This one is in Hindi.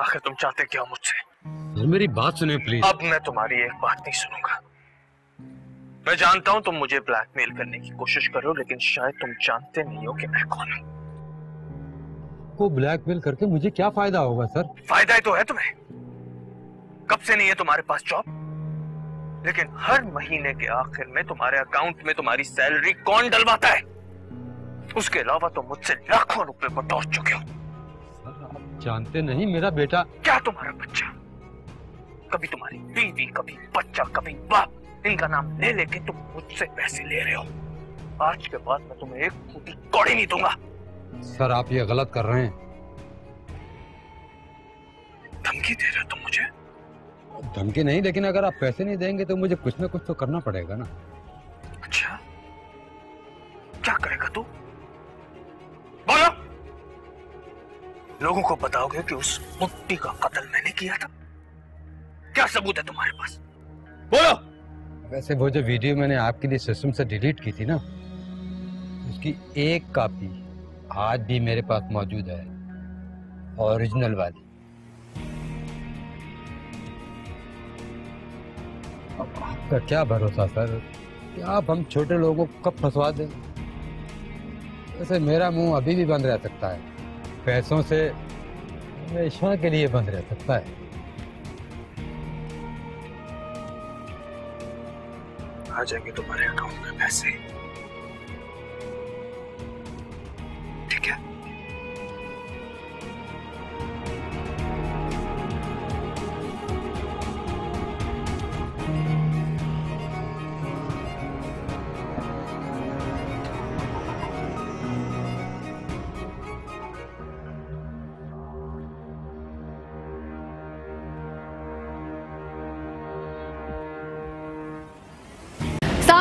आखिर तुम चाहते क्या हो मुझसे? मेरी बात सुने प्लीज़ अब मैं तुम्हारी एक बात नहीं सुनूँगा। मैं जानता हूँ तुम मुझे ब्लैकमेल करने की कोशिश करो लेकिन शायद तुम जानते नहीं हो कि मैं कौन हूँ। को ब्लैकमेल करके मुझे क्या फ़ायदा होगा सर? फ़ायदा ही तो है तुम्हें। कब से नहीं है तुम्हारे पास जॉब लेकिन हर महीने के आखिर में तुम्हारे अकाउंट में तुम्हारी सैलरी कौन डलवाता है? उसके अलावा तुम मुझसे लाखों रुपए बटोर चुके हो। आप जानते नहीं मेरा बेटा। क्या तुम्हारा बच्चा? कभी तुम्हारी बीवी कभी बच्चा कभी बाप इनका नाम ले लेके तुम मुझसे पैसे ले रहे हो। आज के बाद मैं तुम्हें एक फूटी कौड़ी नहीं दूँगा। सर आप ये गलत कर रहे हैं। धमकी दे रहे हो तुम मुझे? धमकी नहीं लेकिन अगर आप पैसे नहीं देंगे तो मुझे कुछ ना कुछ तो करना पड़ेगा ना। अच्छा। क्या करेगा तू? लोगों को बताओगे कि उस मुट्ठी का कत्ल मैंने किया था? क्या सबूत है तुम्हारे पास? बोलो। वैसे वो जो वीडियो मैंने आपके लिए सिस्टम से डिलीट की थी ना, उसकी एक कॉपी आज भी मेरे पास मौजूद है। ओरिजिनल वाली। अब आपका क्या भरोसा सर? कि आप हम छोटे लोगों को कब फंसवा दें? वैसे मेरा मुँह अभी भी बंद रह सकता है। पैसों से हमेशा के लिए बंद रह सकता है। आ जाएँगे तुम्हारे अकाउंट में पैसे।